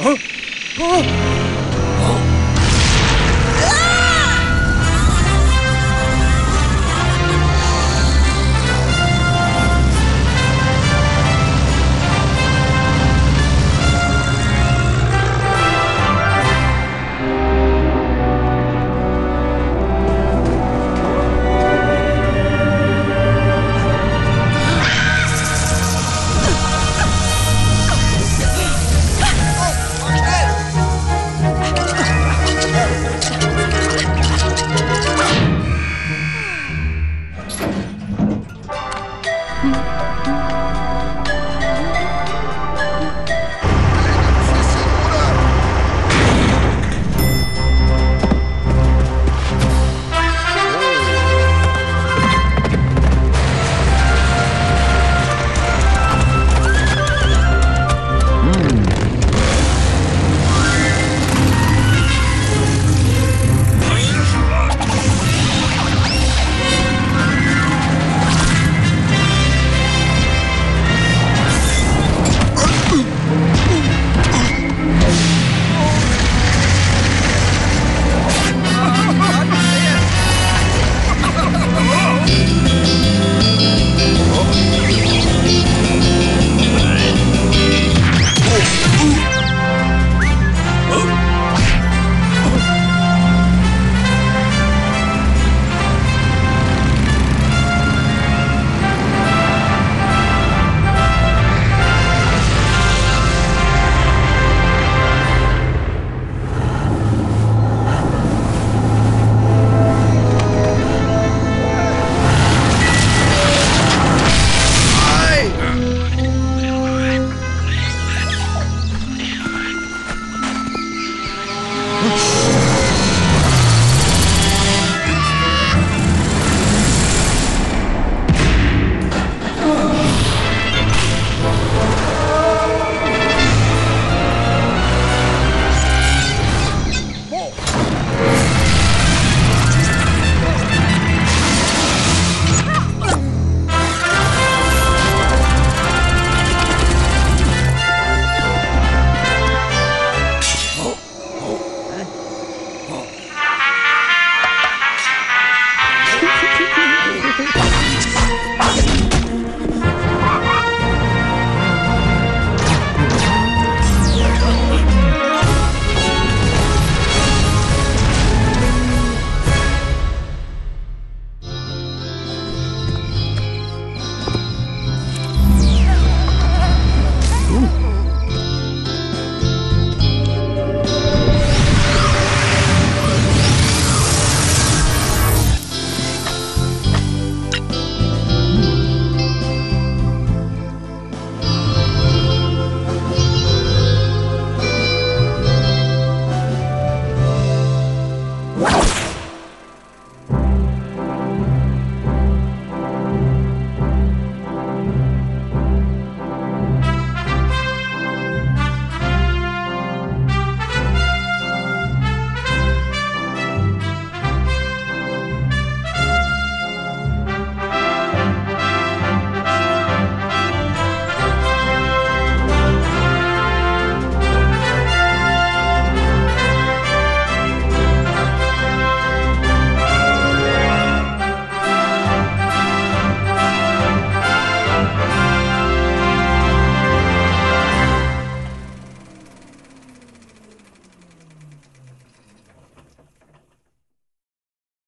啊啊！